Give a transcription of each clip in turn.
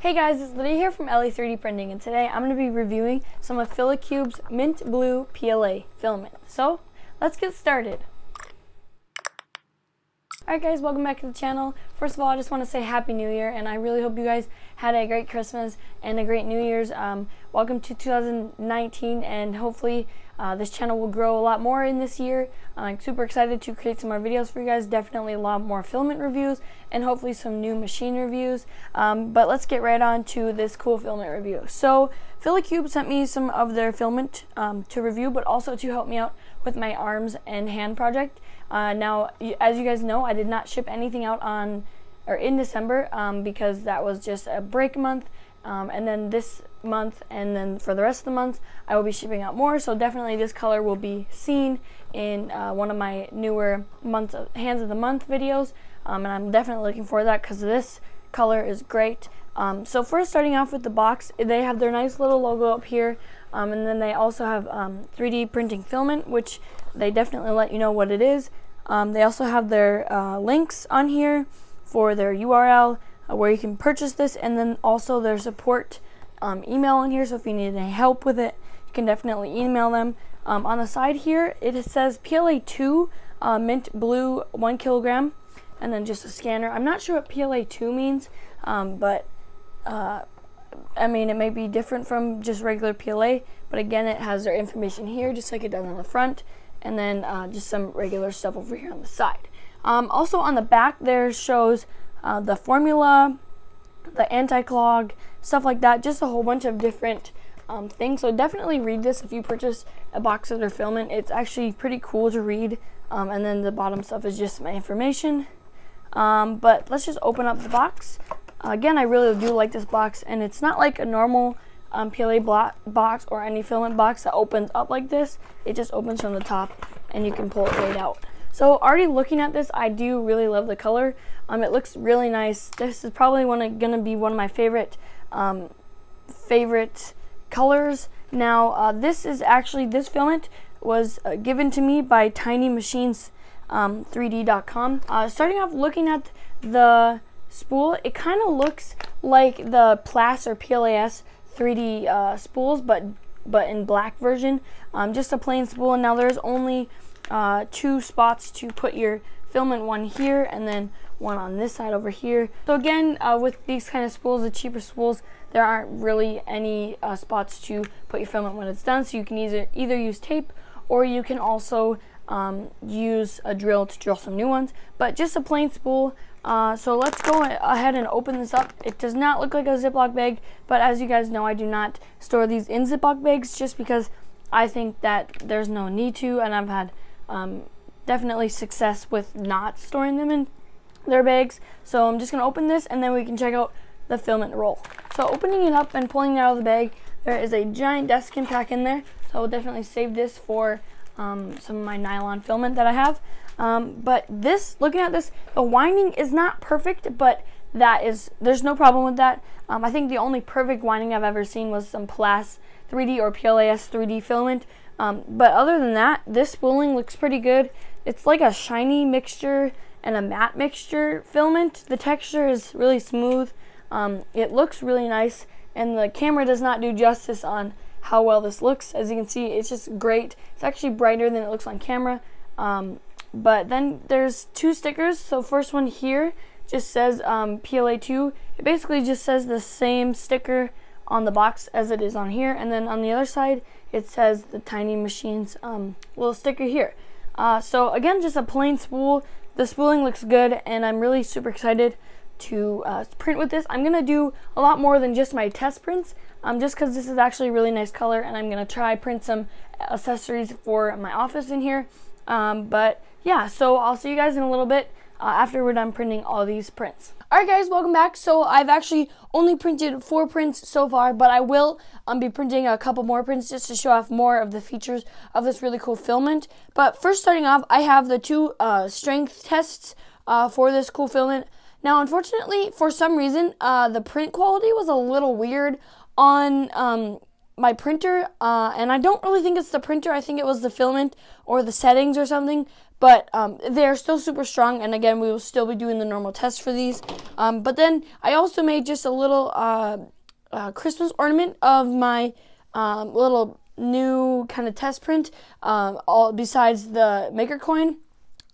Hey guys, it's Lydia here from LE 3D Printing, and today I'm going to be reviewing some of FilaCube's Mint Blue PLA filament. So, let's get started. Alright guys, welcome back to the channel. First of all, I just want to say Happy New Year, and I really hope you guys had a great Christmas and a great New Year's. Um, welcome to 2019, and hopefully uh, this channel will grow a lot more in this year. I'm super excited to create some more videos for you guys. Definitely a lot more filament reviews, and hopefully some new machine reviews. Um, but let's get right on to this cool filament review. So, FilaCube sent me some of their filament um, to review, but also to help me out with my arms and hand project. Uh, now, as you guys know, I did not ship anything out on or in December um, because that was just a break month. Um, and then this month, and then for the rest of the month, I will be shipping out more. So definitely, this color will be seen in uh, one of my newer months of, hands of the month videos. Um, and I'm definitely looking for that because this color is great. Um, so first, starting off with the box, they have their nice little logo up here. Um, and then they also have 3D um, printing filament, which they definitely let you know what it is. Um, they also have their uh, links on here for their URL uh, where you can purchase this, and then also their support um, email in here. So if you need any help with it, you can definitely email them. Um, on the side here, it says PLA2 uh, mint blue one kilogram, and then just a scanner. I'm not sure what PLA2 means, um, but uh, I mean, it may be different from just regular PLA, but again, it has their information here, just like it does on the front, and then uh, just some regular stuff over here on the side. Um, also on the back, there shows uh, the formula, the anti-clog, stuff like that, just a whole bunch of different um, things. So definitely read this if you purchase a box of their filament. It's actually pretty cool to read. Um, and then the bottom stuff is just my information. Um, but let's just open up the box. Again, I really do like this box, and it's not like a normal um, PLA box or any filament box that opens up like this. It just opens from the top, and you can pull it right out. So already looking at this, I do really love the color. Um, it looks really nice. This is probably one going to be one of my favorite um, favorite colors. Now, uh, this is actually this filament was uh, given to me by Tiny Machines um, 3D.com. Uh, starting off looking at the spool, it kind of looks like the PLAS or PLAS 3D uh, spools, but but in black version. Um, just a plain spool. And now there's only uh, two spots to put your filament, one here and then one on this side over here. So again, uh, with these kind of spools, the cheaper spools, there aren't really any uh, spots to put your filament when it's done. So you can either, either use tape or you can also um, use a drill to drill some new ones, but just a plain spool. Uh, so let's go ahead and open this up. It does not look like a Ziploc bag, but as you guys know, I do not store these in Ziploc bags just because I think that there's no need to, and I've had um, definitely success with not storing them in their bags. So I'm just going to open this, and then we can check out the filament roll. So opening it up and pulling it out of the bag, there is a giant desiccant pack in there. So I will definitely save this for um, some of my nylon filament that I have. Um, but this, looking at this, the winding is not perfect, but that is, there's no problem with that. Um, I think the only perfect winding I've ever seen was some PLAS 3D or PLAS 3D filament. Um, but other than that, this spooling looks pretty good. It's like a shiny mixture and a matte mixture filament. The texture is really smooth. Um, it looks really nice, and the camera does not do justice on how well this looks. As you can see, it's just great. It's actually brighter than it looks on camera. Um, but then there's two stickers. So first one here just says um, PLA2. It basically just says the same sticker on the box as it is on here. And then on the other side, it says the Tiny Machines um, little sticker here. Uh, so again, just a plain spool. The spooling looks good, and I'm really super excited to uh, print with this. I'm going to do a lot more than just my test prints, um, just because this is actually a really nice color, and I'm going to try print some accessories for my office in here. Um, but yeah, so I'll see you guys in a little bit uh, after we're done printing all these prints. Alright guys, welcome back. So I've actually only printed four prints so far, but I will um, be printing a couple more prints just to show off more of the features of this really cool filament. But first starting off, I have the two uh, strength tests uh, for this cool filament. Now, unfortunately, for some reason, uh, the print quality was a little weird on um, my printer, uh, and I don't really think it's the printer. I think it was the filament or the settings or something. But um, they are still super strong. And again, we will still be doing the normal test for these. Um, but then I also made just a little uh, uh, Christmas ornament of my um, little new kind of test print, um, all besides the maker coin.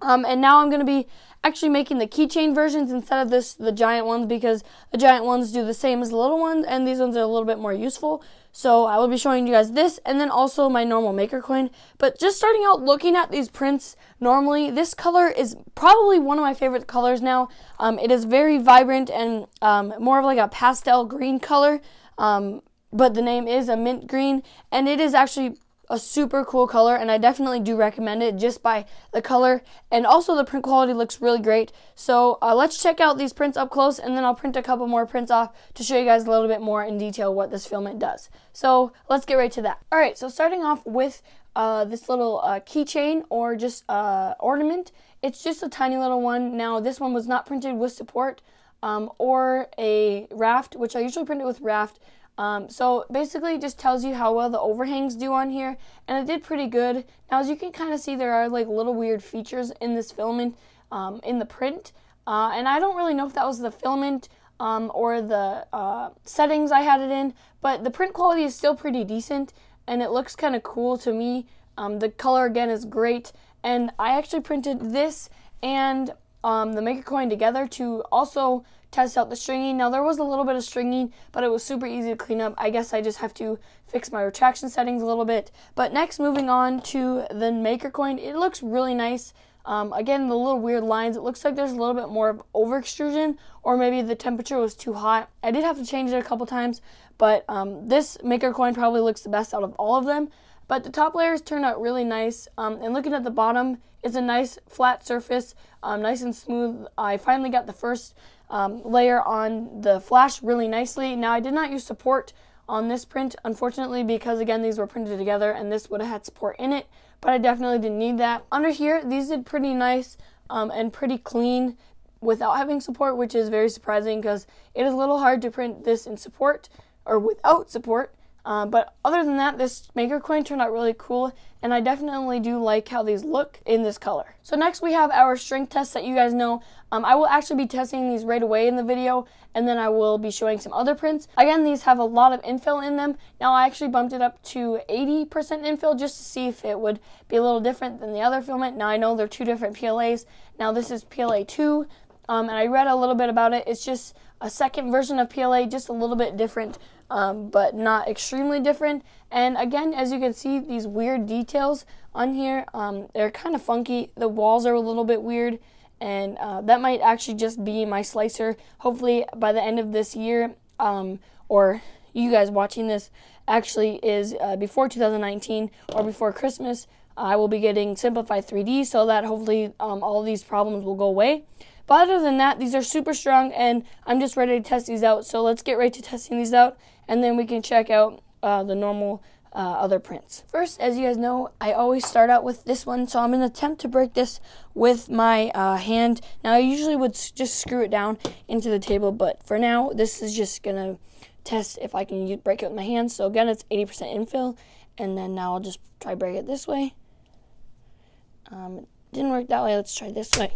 Um, and now I'm going to be actually making the keychain versions instead of this the giant ones because the giant ones do the same as the little ones and these ones are a little bit more useful. So I will be showing you guys this and then also my normal maker coin. But just starting out looking at these prints normally, this color is probably one of my favorite colors now. Um, it is very vibrant and um, more of like a pastel green color. Um, but the name is a mint green and it is actually a super cool color and I definitely do recommend it just by the color and also the print quality looks really great. So uh, let's check out these prints up close and then I'll print a couple more prints off to show you guys a little bit more in detail what this filament does. So let's get right to that. Alright, so starting off with uh, this little uh, keychain or just uh, ornament. It's just a tiny little one. Now this one was not printed with support um, or a raft, which I usually print it with raft. Um, so basically just tells you how well the overhangs do on here and it did pretty good. Now as you can kind of see there are like little weird features in this filament um, in the print uh, and I don't really know if that was the filament um, or the uh, settings I had it in but the print quality is still pretty decent and it looks kind of cool to me. Um, the color again is great and I actually printed this and um, the maker coin together to also test out the stringing. Now there was a little bit of stringing, but it was super easy to clean up. I guess I just have to fix my retraction settings a little bit. But next, moving on to the maker coin, it looks really nice. Um, again, the little weird lines, it looks like there's a little bit more of over extrusion, or maybe the temperature was too hot. I did have to change it a couple times, but um, this maker coin probably looks the best out of all of them. But the top layers turned out really nice. Um, and looking at the bottom, it's a nice flat surface, um, nice and smooth. I finally got the first um, layer on the flash really nicely. Now I did not use support on this print, unfortunately, because again, these were printed together and this would have had support in it, but I definitely didn't need that. Under here, these did pretty nice um, and pretty clean without having support, which is very surprising because it is a little hard to print this in support or without support. Uh, but other than that, this maker coin turned out really cool, and I definitely do like how these look in this color. So next we have our strength test that you guys know. Um, I will actually be testing these right away in the video, and then I will be showing some other prints. Again, these have a lot of infill in them. Now I actually bumped it up to 80% infill just to see if it would be a little different than the other filament. Now I know they're two different PLAs. Now this is PLA 2, um, and I read a little bit about it. It's just a second version of PLA, just a little bit different, um, but not extremely different. And again, as you can see, these weird details on here, um, they're kind of funky. The walls are a little bit weird, and uh, that might actually just be my slicer. Hopefully, by the end of this year, um, or you guys watching this actually is uh, before 2019 or before Christmas, I will be getting Simplify3D so that hopefully um, all these problems will go away. But other than that, these are super strong, and I'm just ready to test these out. So let's get right to testing these out, and then we can check out uh, the normal uh, other prints. First, as you guys know, I always start out with this one, so I'm going to attempt to break this with my uh, hand. Now, I usually would just screw it down into the table, but for now, this is just going to test if I can break it with my hands. So again, it's 80% infill, and then now I'll just try break it this way. Um, it didn't work that way. Let's try this way.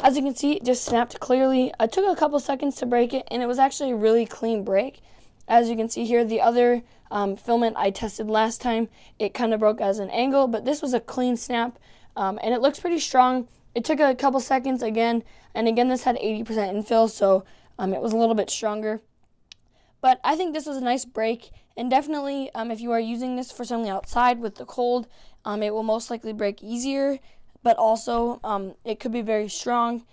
As you can see, it just snapped clearly. I took a couple seconds to break it, and it was actually a really clean break. As you can see here, the other um, filament I tested last time, it kind of broke as an angle, but this was a clean snap, um, and it looks pretty strong. It took a couple seconds again, and again, this had 80% infill, so um, it was a little bit stronger. But I think this was a nice break, and definitely um, if you are using this for something outside with the cold, um, it will most likely break easier but also um, it could be very strong.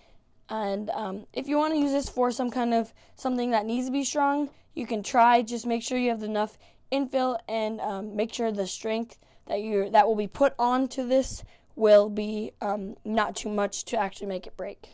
And um, if you want to use this for some kind of something that needs to be strong, you can try. Just make sure you have enough infill and um, make sure the strength that you that will be put onto this will be um, not too much to actually make it break.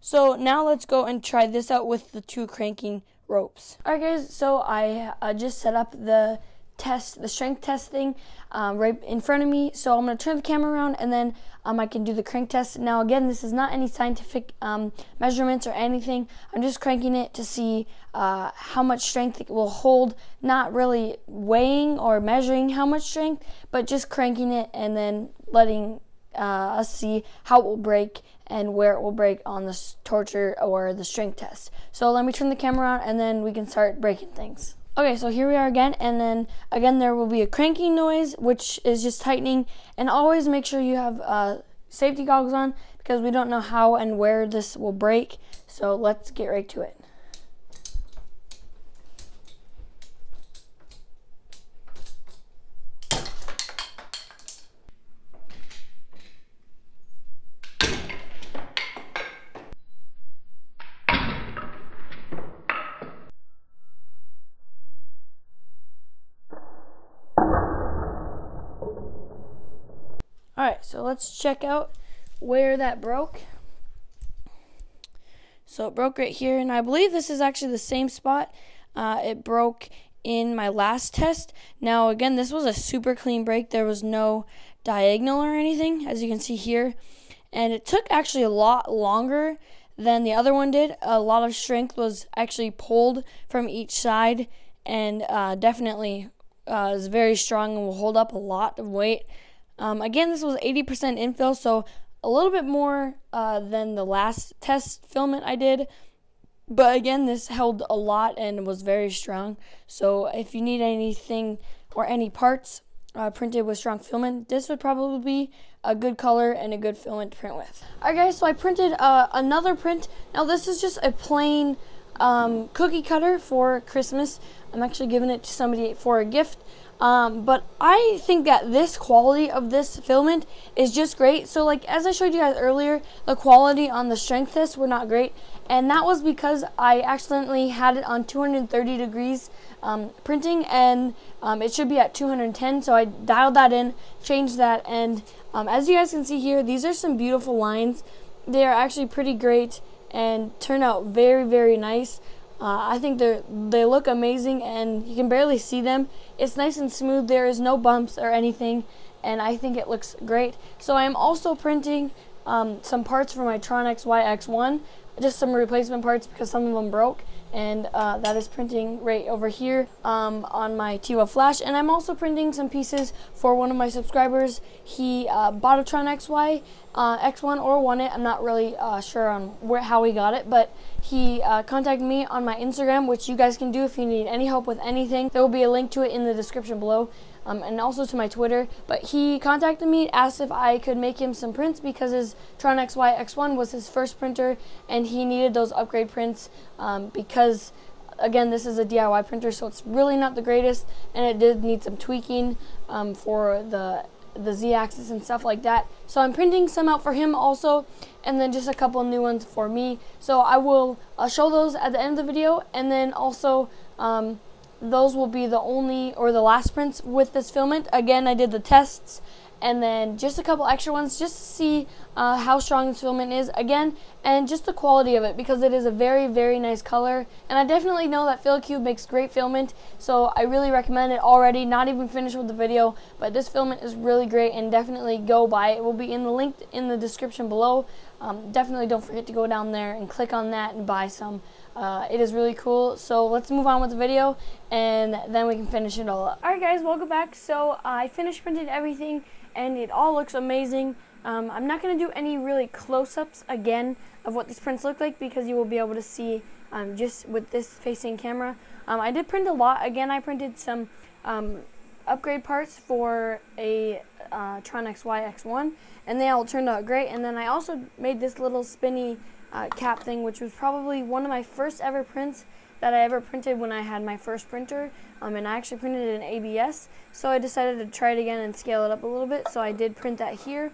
So now let's go and try this out with the two cranking ropes. Alright guys, so I uh, just set up the test, the strength test thing um, right in front of me. So I'm going to turn the camera around and then um, I can do the crank test. Now again, this is not any scientific um, measurements or anything. I'm just cranking it to see uh, how much strength it will hold. Not really weighing or measuring how much strength, but just cranking it and then letting uh, us see how it will break and where it will break on the torture or the strength test. So let me turn the camera on and then we can start breaking things. Okay, so here we are again, and then again there will be a cranking noise, which is just tightening, and always make sure you have uh, safety goggles on because we don't know how and where this will break. So let's get right to it. Alright, so let's check out where that broke. So it broke right here, and I believe this is actually the same spot. Uh, it broke in my last test. Now, again, this was a super clean break. There was no diagonal or anything, as you can see here. And it took actually a lot longer than the other one did. A lot of strength was actually pulled from each side, and uh, definitely uh, is very strong and will hold up a lot of weight. Um, again, this was 80% infill, so a little bit more uh, than the last test filament I did. But again, this held a lot and was very strong. So if you need anything or any parts uh, printed with strong filament, this would probably be a good color and a good filament to print with. Alright guys, so I printed uh, another print. Now this is just a plain um, cookie cutter for Christmas. I'm actually giving it to somebody for a gift. Um, but I think that this quality of this filament is just great. So like as I showed you guys earlier, the quality on the strength test were not great. And that was because I accidentally had it on 230 degrees um, printing and um, it should be at 210. So I dialed that in, changed that. And um, as you guys can see here, these are some beautiful lines. They are actually pretty great and turn out very, very nice. Uh, I think they they look amazing and you can barely see them. It's nice and smooth. There is no bumps or anything, and I think it looks great. So I am also printing um, some parts for my Tronxy-X1, just some replacement parts because some of them broke and uh, that is printing right over here um, on my Tevo Flash. And I'm also printing some pieces for one of my subscribers. He uh, bought a Tronxy, uh, X1 or won it. I'm not really uh, sure on where, how he got it, but he uh, contacted me on my Instagram, which you guys can do if you need any help with anything. There will be a link to it in the description below um, and also to my Twitter. But he contacted me, asked if I could make him some prints because his Tronxy X1 was his first printer, and he needed those upgrade prints um, because again, this is a DIY printer, so it's really not the greatest, and it did need some tweaking um, for the the z-axis and stuff like that. So I'm printing some out for him also, and then just a couple new ones for me. So I will uh, show those at the end of the video, and then also um, those will be the only or the last prints with this filament. Again, I did the tests and then just a couple extra ones just to see uh, how strong this filament is again and just the quality of it because it is a very very nice color and I definitely know that FilaCube makes great filament so I really recommend it already not even finished with the video but this filament is really great and definitely go buy it. It will be in the link in the description below um, definitely don't forget to go down there and click on that and buy some uh, it is really cool. So let's move on with the video and then we can finish it all up. Alright guys, welcome back. So I finished printing everything and it all looks amazing. Um, I'm not going to do any really close-ups again of what these prints look like because you will be able to see um, just with this facing camera. Um, I did print a lot. Again, I printed some um, upgrade parts for a uh, Tronxy X1 and they all turned out great. And then I also made this little spinny uh, cap thing, which was probably one of my first ever prints that I ever printed when I had my first printer. Um, and I actually printed it in ABS, so I decided to try it again and scale it up a little bit. So I did print that here.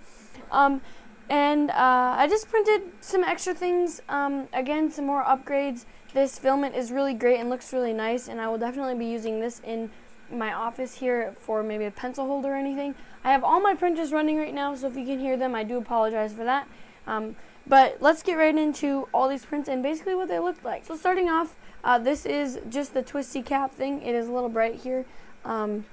Um, and uh, I just printed some extra things. Um, again, some more upgrades. This filament is really great and looks really nice, and I will definitely be using this in my office here for maybe a pencil holder or anything. I have all my printers running right now, so if you can hear them, I do apologize for that. Um, but let's get right into all these prints and basically what they look like. So starting off, uh, this is just the twisty cap thing. It is a little bright here. Um,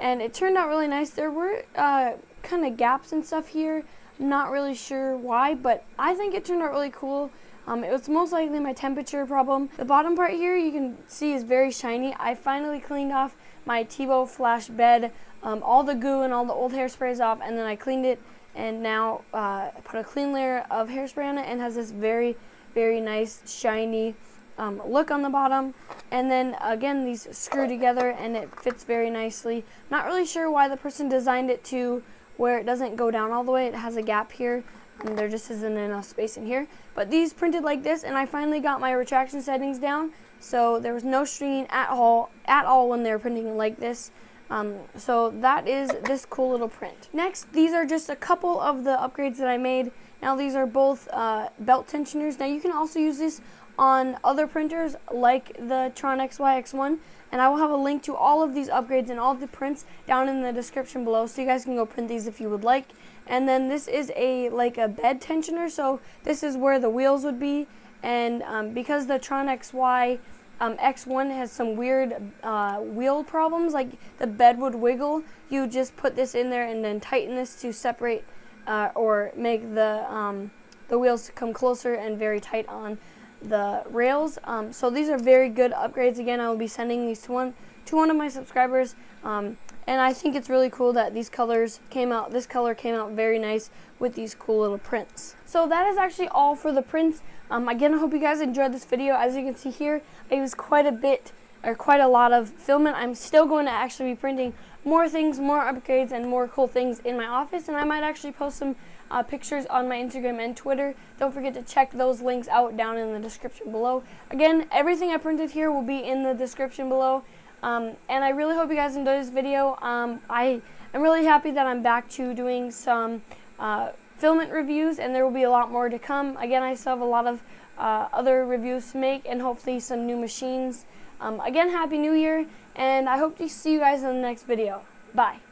and it turned out really nice. There were uh, kind of gaps and stuff here. not really sure why, but I think it turned out really cool. Um, it was most likely my temperature problem. The bottom part here you can see is very shiny. I finally cleaned off my Tevo Flash bed, um, all the goo and all the old hairsprays off, and then I cleaned it and now uh, put a clean layer of hairspray on it and has this very, very nice shiny um, look on the bottom. And then again, these screw together and it fits very nicely. Not really sure why the person designed it to where it doesn't go down all the way. It has a gap here and there just isn't enough space in here. But these printed like this and I finally got my retraction settings down. So there was no stringing at all, at all when they were printing like this. Um, so that is this cool little print. Next, these are just a couple of the upgrades that I made. Now these are both uh, belt tensioners. Now you can also use this on other printers like the Tronxy-X1 and I will have a link to all of these upgrades and all the prints down in the description below so you guys can go print these if you would like. And then this is a like a bed tensioner so this is where the wheels would be and um, because the Tronxy um, X1 has some weird uh, wheel problems like the bed would wiggle you just put this in there and then tighten this to separate uh, or make the um, the wheels come closer and very tight on the rails. Um, so these are very good upgrades. Again, I will be sending these to one to one of my subscribers. Um, and I think it's really cool that these colors came out, this color came out very nice with these cool little prints. So that is actually all for the prints. Um, again, I hope you guys enjoyed this video. As you can see here, I used quite a bit, or quite a lot of filament. I'm still going to actually be printing more things, more upgrades, and more cool things in my office. And I might actually post some uh, pictures on my Instagram and Twitter. Don't forget to check those links out down in the description below. Again, everything I printed here will be in the description below. Um, and I really hope you guys enjoyed this video. Um, I am really happy that I'm back to doing some uh, filament reviews, and there will be a lot more to come. Again, I still have a lot of uh, other reviews to make, and hopefully some new machines. Um, again, Happy New Year, and I hope to see you guys in the next video. Bye.